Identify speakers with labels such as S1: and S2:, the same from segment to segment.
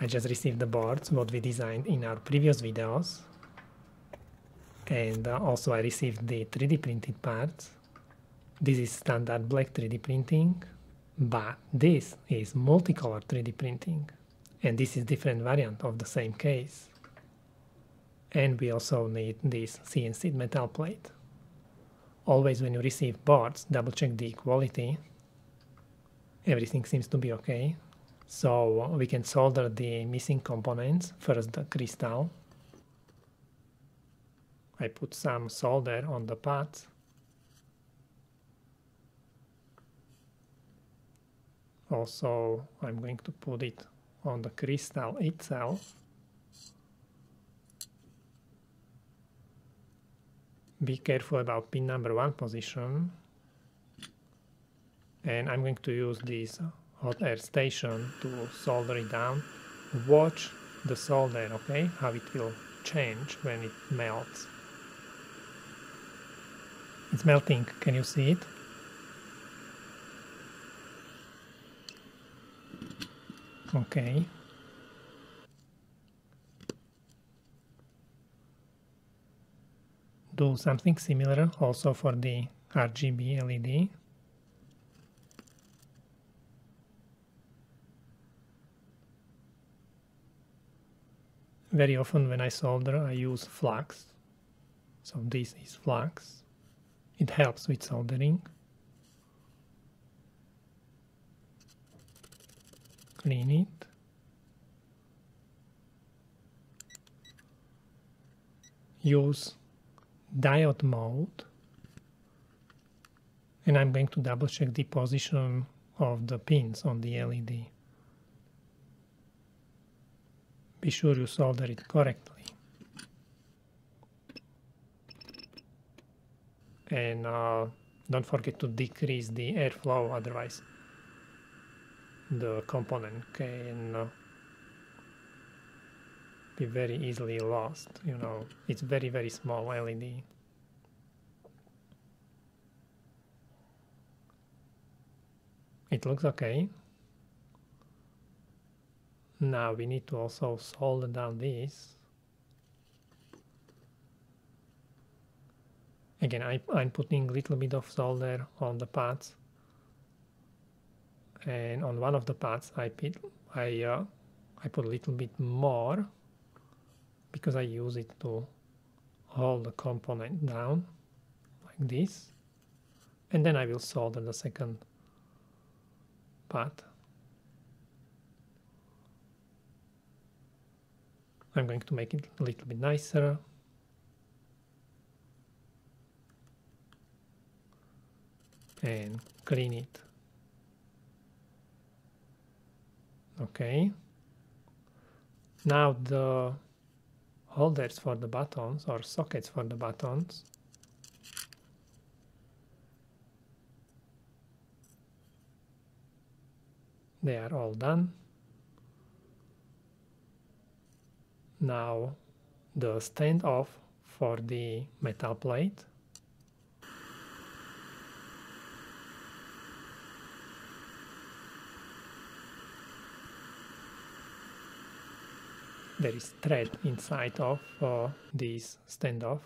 S1: I just received the boards what we designed in our previous videos and uh, also I received the 3D printed parts. This is standard black 3D printing but this is multicolor 3D printing and this is different variant of the same case. And we also need this CNC metal plate. Always when you receive boards double check the quality. Everything seems to be okay so we can solder the missing components, first the crystal. I put some solder on the pads. Also, I'm going to put it on the crystal itself. Be careful about pin number one position. And I'm going to use this hot air station to solder it down. Watch the solder okay? How it will change when it melts. It's melting. Can you see it? Okay. Do something similar also for the RGB LED very often when I solder I use flux so this is flux it helps with soldering. Clean it. Use diode mode. And I'm going to double check the position of the pins on the LED be sure you solder it correctly. And uh, don't forget to decrease the airflow, otherwise the component can uh, be very easily lost. You know, it's very, very small LED. It looks okay. Now we need to also solder down this. Again, I, I'm putting a little bit of solder on the pads. And on one of the pads, I put, I, uh, I put a little bit more because I use it to hold the component down like this. And then I will solder the second pad. I'm going to make it a little bit nicer. And clean it. Okay. Now the holders for the buttons or sockets for the buttons they are all done now the standoff for the metal plate. There is thread inside of uh, this standoff.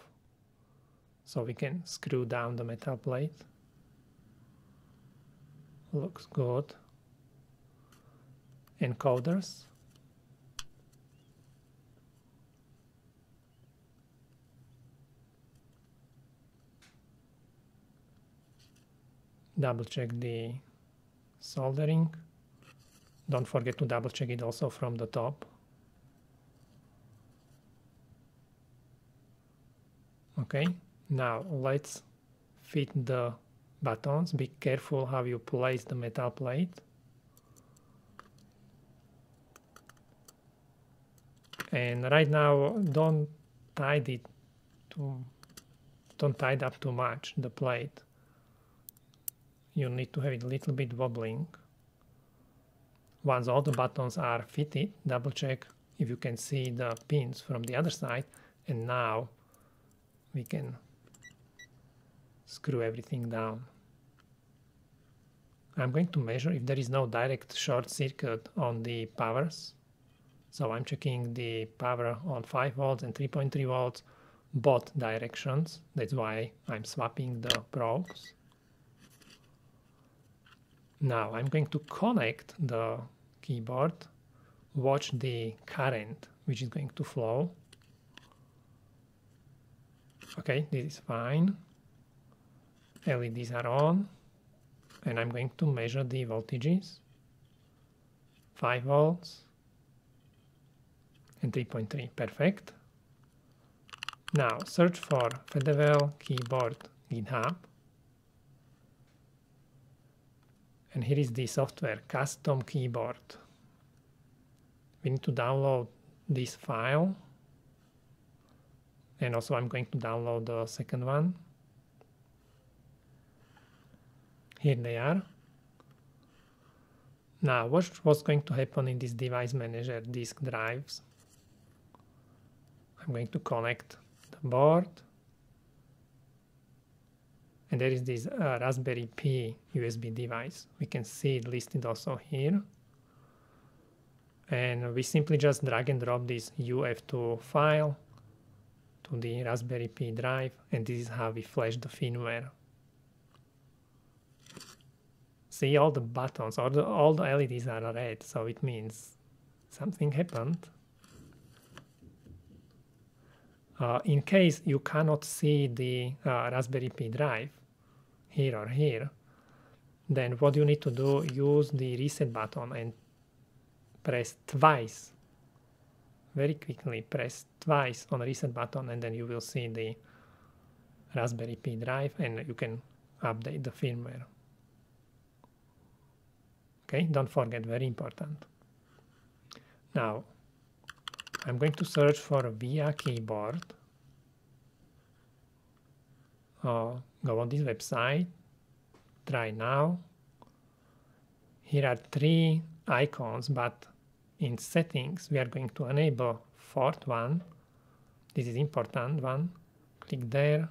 S1: So we can screw down the metal plate. Looks good. Encoders double check the soldering. Don't forget to double check it also from the top. Okay now let's fit the buttons be careful how you place the metal plate. And right now don't tie it to don't tie it up too much the plate you need to have it a little bit wobbling. Once all the buttons are fitted, double check if you can see the pins from the other side and now we can screw everything down. I'm going to measure if there is no direct short circuit on the powers So I'm checking the power on 5 volts and 3.3 volts, both directions. That's why I'm swapping the probes. Now I'm going to connect the keyboard, watch the current which is going to flow. Okay, this is fine. LEDs are on and I'm going to measure the voltages 5 volts and 3.3 perfect now search for Fedevel keyboard github and here is the software custom keyboard we need to download this file and also I'm going to download the second one here they are. Now, what was going to happen in this device manager disk drives? I'm going to connect the board. And there is this uh, Raspberry Pi USB device. We can see it listed also here. And we simply just drag and drop this UF2 file to the Raspberry Pi drive. And this is how we flash the firmware see all the buttons, all the, all the LEDs are red, so it means something happened. Uh, in case you cannot see the uh, Raspberry Pi drive here or here, then what you need to do, use the reset button and press twice, very quickly press twice on the reset button and then you will see the Raspberry Pi drive and you can update the firmware. Okay don't forget very important. Now I'm going to search for via keyboard uh, go on this website. Try now. Here are three icons but in settings we are going to enable fourth one. This is important one. Click there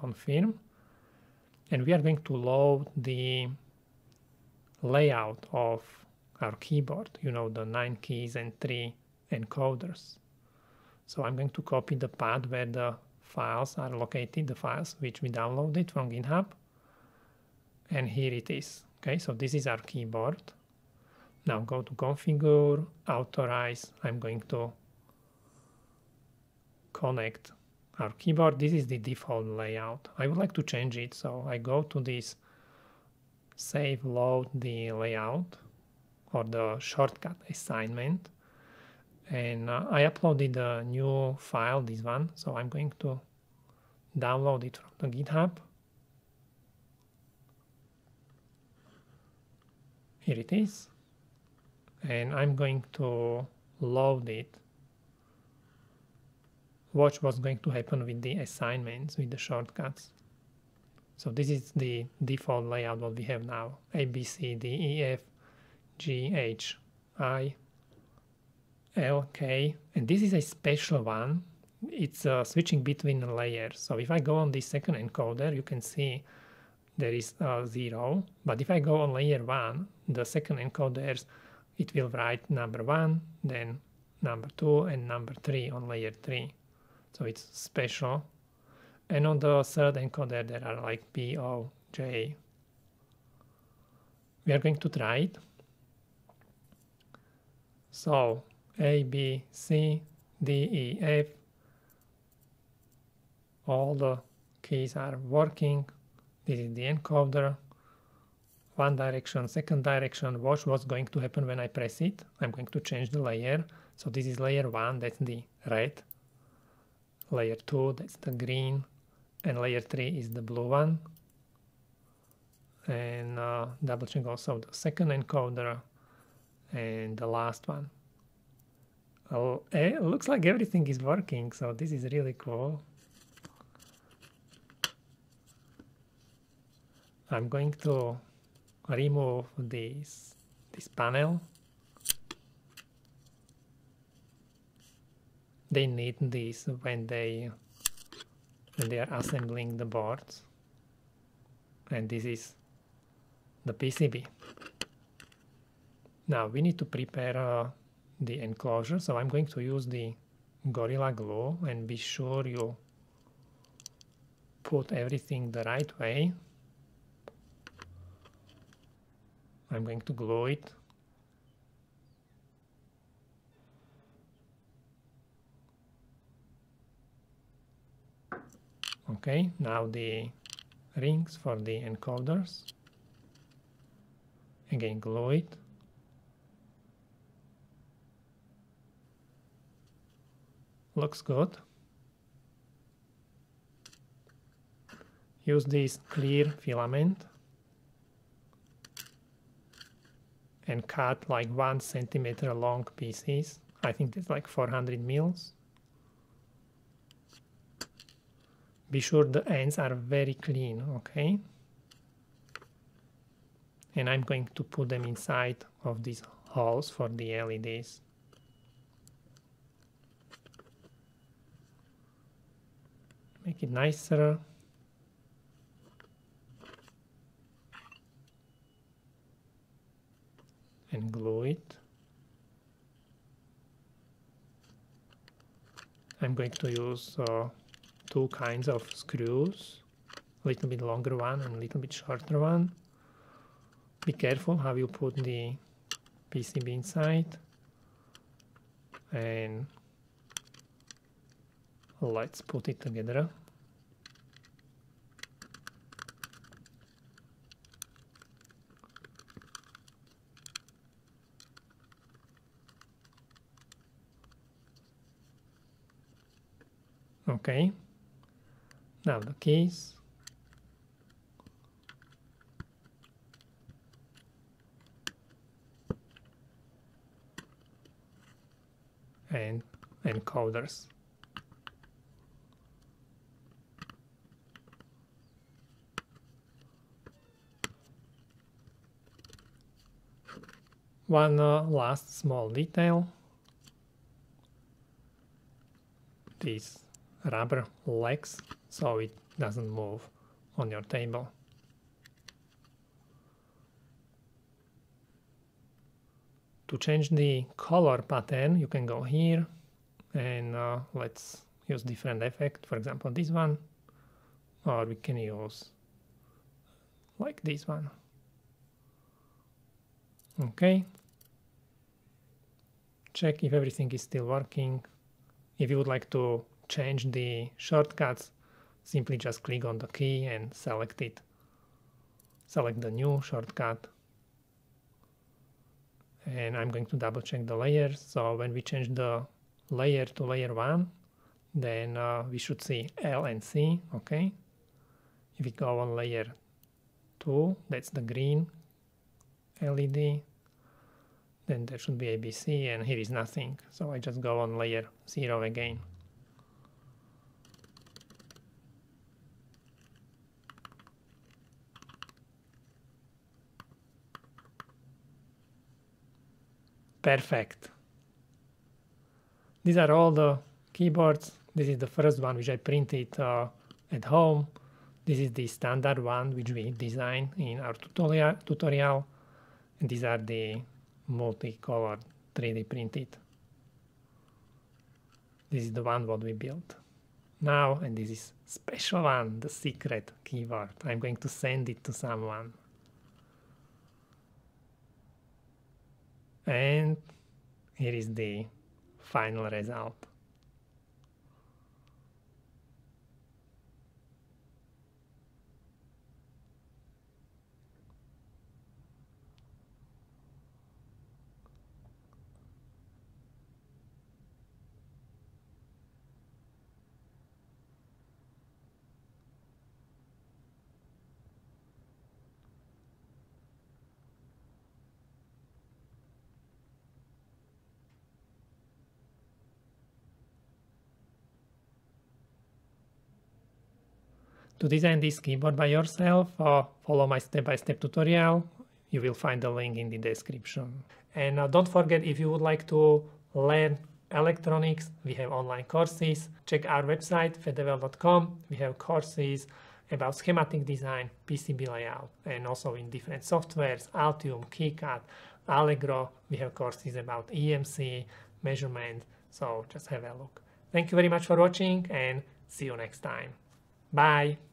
S1: confirm. And we are going to load the layout of our keyboard, you know, the nine keys and three encoders. So I'm going to copy the path where the files are located, the files which we downloaded from GitHub. And here it is. Okay, so this is our keyboard. Now go to configure, authorize. I'm going to connect our keyboard. This is the default layout. I would like to change it. So I go to this save load the layout or the shortcut assignment and uh, I uploaded a new file this one. So I'm going to download it from the github. Here it is. And I'm going to load it. Watch what's going to happen with the assignments with the shortcuts. So this is the default layout what we have now. A, B, C, D, E, F, G, H, I, L, K. And this is a special one. It's uh, switching between layers. So if I go on the second encoder, you can see there is uh, zero. But if I go on layer one, the second encoders, it will write number one, then number two, and number three on layer three. So it's special and on the third encoder there are like P, O, J. We are going to try it. So A, B, C, D, E, F. All the keys are working. This is the encoder. One direction, second direction. Watch what's going to happen when I press it. I'm going to change the layer. So this is layer one, that's the red. Layer two, that's the green and layer 3 is the blue one and uh, double check also the second encoder and the last one oh, it looks like everything is working so this is really cool. I'm going to remove this this panel. They need this when they and they are assembling the boards. And this is the PCB now we need to prepare uh, the enclosure. So I'm going to use the Gorilla Glue and be sure you put everything the right way. I'm going to glue it. Okay, now the rings for the encoders. Again, glue it. Looks good. Use this clear filament and cut like one centimeter long pieces. I think it's like 400 mils. Be sure the ends are very clean, okay? And I'm going to put them inside of these holes for the LEDs. Make it nicer. and glue it. I'm going to use uh, two kinds of screws, a little bit longer one and a little bit shorter one. Be careful how you put the PCB inside and let's put it together. okay. Now the keys. And encoders one uh, last small detail this rubber legs so it doesn't move on your table. To change the color pattern, you can go here and uh, let's use different effect. For example, this one, or we can use like this one. Okay. Check if everything is still working. If you would like to change the shortcuts, simply just click on the key and select it. Select the new shortcut. And I'm going to double check the layers. So when we change the layer to layer 1, then uh, we should see L and C, okay? If we go on layer 2, that's the green LED, then there should be ABC and here is nothing. So I just go on layer 0 again. perfect. These are all the keyboards. This is the first one which I printed uh, at home. This is the standard one which we designed in our tutorial. tutorial. And these are the multicolored 3D printed. This is the one what we built. Now, and this is special one, the secret keyboard. I'm going to send it to someone. and here is the final result. To design this keyboard by yourself, uh, follow my step-by-step -step tutorial. You will find the link in the description. And uh, don't forget, if you would like to learn electronics, we have online courses. Check our website, fedevel.com. We have courses about schematic design, PCB layout, and also in different softwares, Altium, KiCad, Allegro, we have courses about EMC, measurement, so just have a look. Thank you very much for watching and see you next time. Bye!